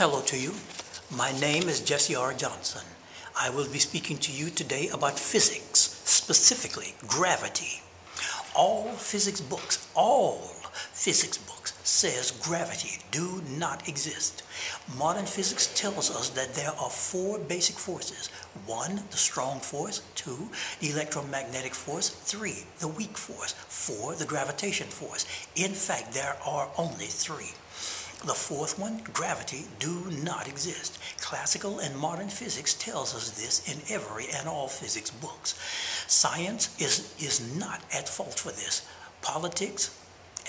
Hello to you. My name is Jesse R. Johnson. I will be speaking to you today about physics, specifically gravity. All physics books, all physics books says gravity do not exist. Modern physics tells us that there are four basic forces. One, the strong force. Two, the electromagnetic force. Three, the weak force. Four, the gravitation force. In fact, there are only three. The fourth one, gravity, do not exist. Classical and modern physics tells us this in every and all physics books. Science is, is not at fault for this. Politics,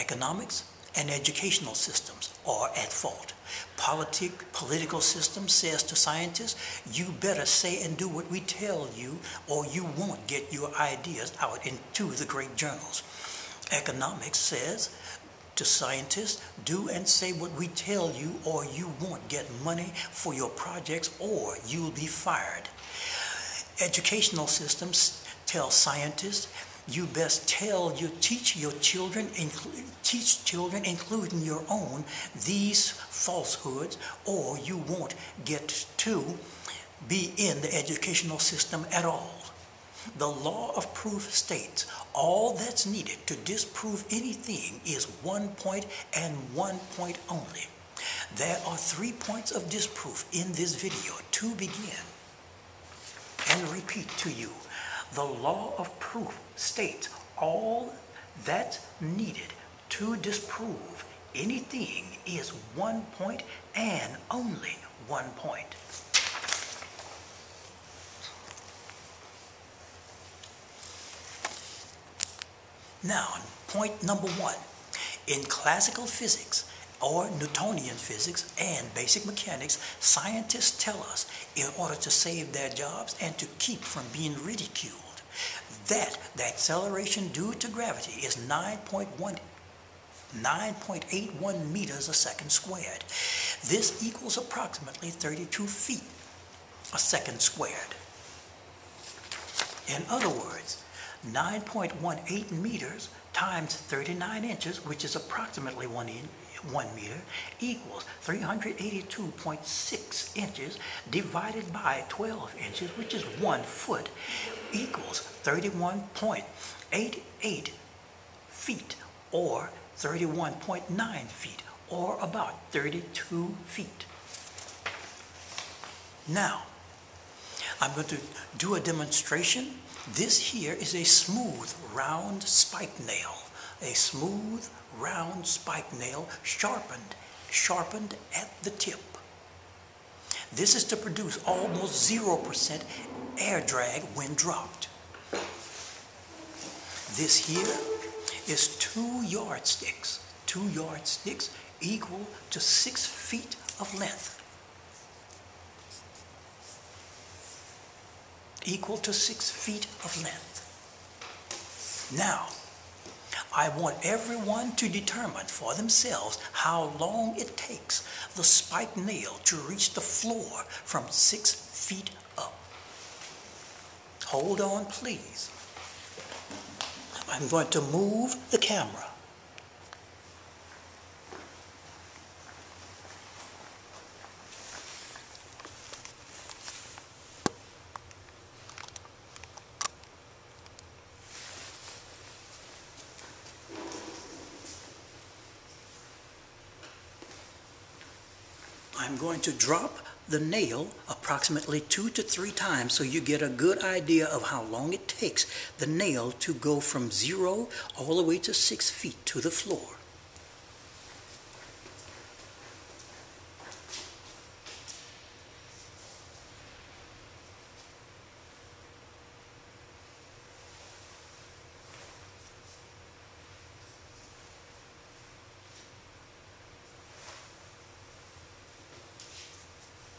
economics, and educational systems are at fault. Politic, political system says to scientists, you better say and do what we tell you or you won't get your ideas out into the great journals. Economics says to scientists, do and say what we tell you or you won't get money for your projects or you'll be fired. Educational systems tell scientists, you best tell you teach your children teach children including your own these falsehoods or you won't get to be in the educational system at all the law of proof states all that's needed to disprove anything is one point and one point only. There are three points of disproof in this video to begin and repeat to you. The law of proof states all that's needed to disprove anything is one point and only one point. Now, point number one. In classical physics, or Newtonian physics and basic mechanics, scientists tell us in order to save their jobs and to keep from being ridiculed that the acceleration due to gravity is 9.1 9.81 meters a second squared. This equals approximately 32 feet a second squared. In other words, 9.18 meters times 39 inches, which is approximately one, in, one meter, equals 382.6 inches divided by 12 inches, which is one foot, equals 31.88 feet or 31.9 feet or about 32 feet. Now, I'm going to do a demonstration this here is a smooth, round spike nail. A smooth, round spike nail, sharpened, sharpened at the tip. This is to produce almost 0% air drag when dropped. This here is two yardsticks. Two yardsticks equal to six feet of length. Equal to six feet of length. Now, I want everyone to determine for themselves how long it takes the spike nail to reach the floor from six feet up. Hold on, please. I'm going to move the camera. I'm going to drop the nail approximately two to three times so you get a good idea of how long it takes the nail to go from zero all the way to six feet to the floor.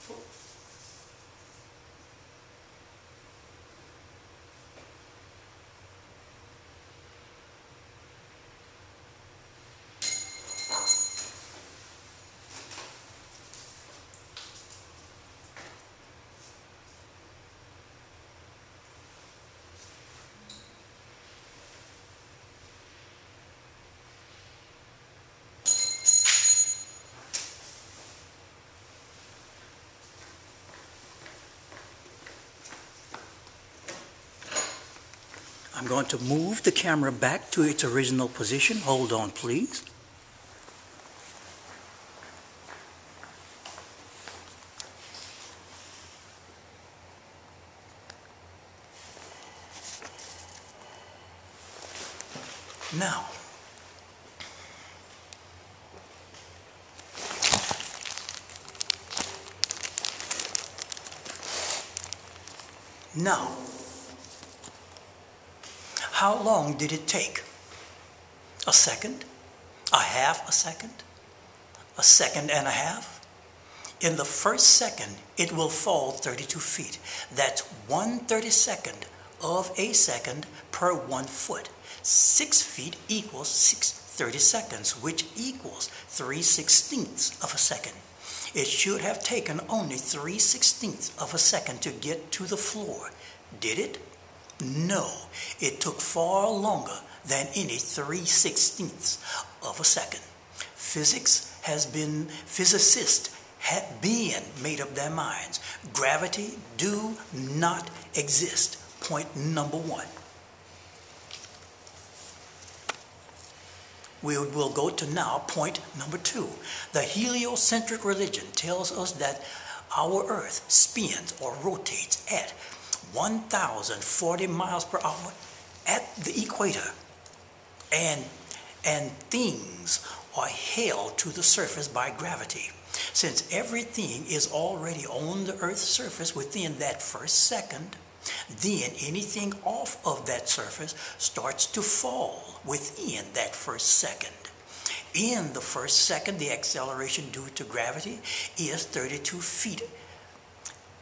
어? I'm going to move the camera back to its original position. Hold on, please. Now, now, how long did it take? A second? A half a second? A second and a half? In the first second, it will fall 32 feet. That's one thirty-second of a second per one foot. Six feet equals six thirty seconds, which equals 3 sixteenths of a second. It should have taken only 3 sixteenths of a second to get to the floor. Did it? No, it took far longer than any 3 sixteenths of a second. Physics has been, physicists have been made up their minds. Gravity do not exist. Point number one. We will go to now point number two. The heliocentric religion tells us that our Earth spins or rotates at 1,040 miles per hour at the equator. And, and things are held to the surface by gravity. Since everything is already on the Earth's surface within that first second, then anything off of that surface starts to fall within that first second. In the first second, the acceleration due to gravity is 32 feet.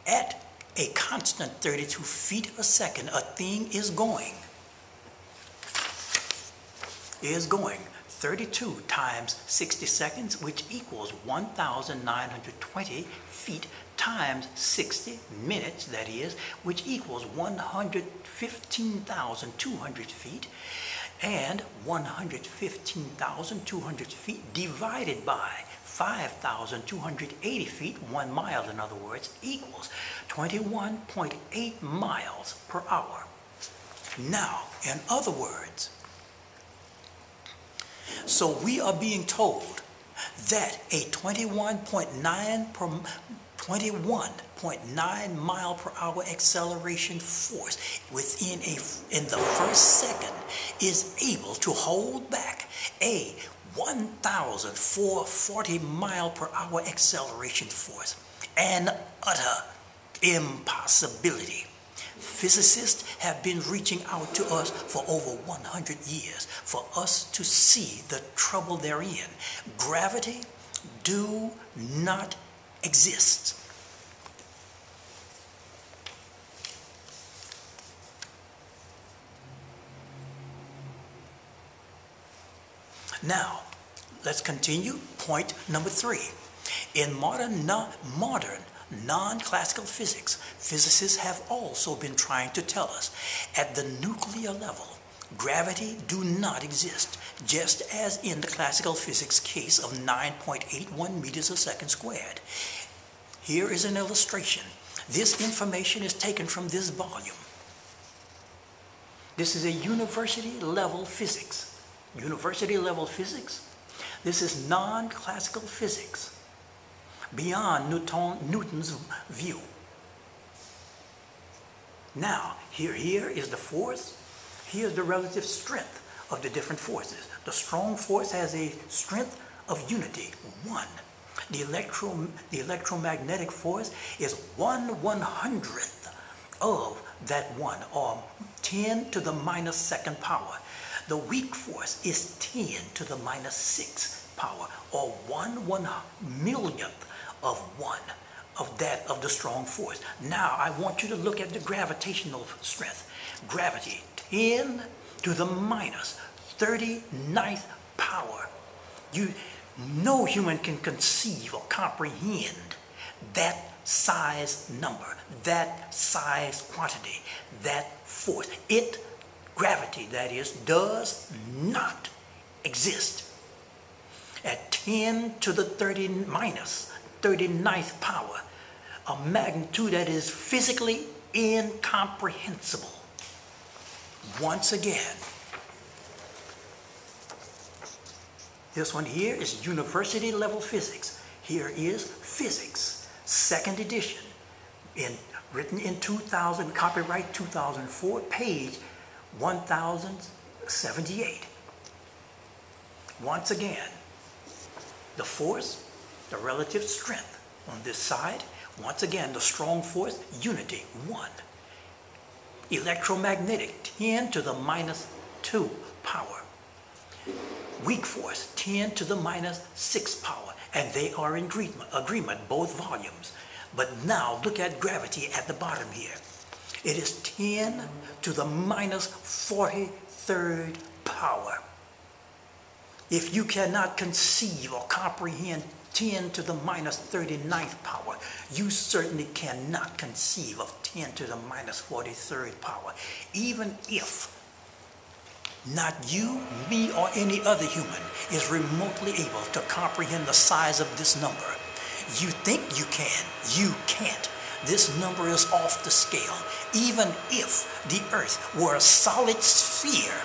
At a constant 32 feet a second, a thing is going. Is going 32 times 60 seconds, which equals 1,920 feet times 60 minutes, that is, which equals 115,200 feet, and 115,200 feet divided by 5,280 feet, one mile in other words, equals 21.8 miles per hour. Now, in other words, so we are being told that a 21.9 per 21.9 mile per hour acceleration force within a in the first second is able to hold back a 1,440 mile per hour acceleration force. An utter impossibility. Physicists have been reaching out to us for over 100 years for us to see the trouble they're in. Gravity do not exist. Now, let's continue. Point number three. In modern, no, modern non-classical physics, physicists have also been trying to tell us at the nuclear level, gravity do not exist, just as in the classical physics case of 9.81 meters a second squared. Here is an illustration. This information is taken from this volume. This is a university level physics. University level physics. This is non-classical physics beyond Newton, Newton's view. Now, here, here is the force. Here's the relative strength of the different forces. The strong force has a strength of unity, one. The, electro, the electromagnetic force is one one hundredth of that one, or 10 to the minus second power. The weak force is 10 to the minus 6 power, or 1 one millionth of one of that of the strong force. Now I want you to look at the gravitational strength. Gravity, 10 to the minus 39th power. You, no human can conceive or comprehend that size number, that size quantity, that force. It, gravity that is, does not exist. At 10 to the 30 minus 39th power, a magnitude that is physically incomprehensible. once again. This one here is university level physics. Here is physics, second edition, in, written in 2000, copyright 2004, page 1078. Once again, the force, the relative strength on this side. Once again, the strong force, unity, one. Electromagnetic, 10 to the minus 2 power. Weak force, 10 to the minus 6 power. And they are in agreement, agreement, both volumes. But now look at gravity at the bottom here. It is 10 to the minus 43rd power. If you cannot conceive or comprehend 10 to the minus 39th power, you certainly cannot conceive of 10 to the minus 43rd power. Even if not you, me, or any other human is remotely able to comprehend the size of this number. You think you can, you can't. This number is off the scale. Even if the earth were a solid sphere,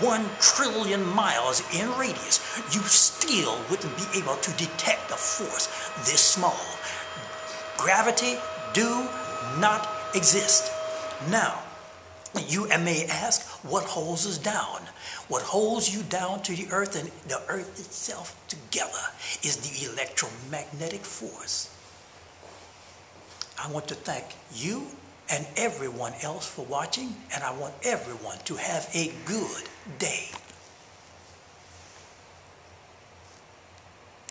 one trillion miles in radius, you still wouldn't be able to detect a force this small. Gravity do not exist. Now, you may ask, what holds us down? What holds you down to the earth and the earth itself together is the electromagnetic force. I want to thank you and everyone else for watching, and I want everyone to have a good day.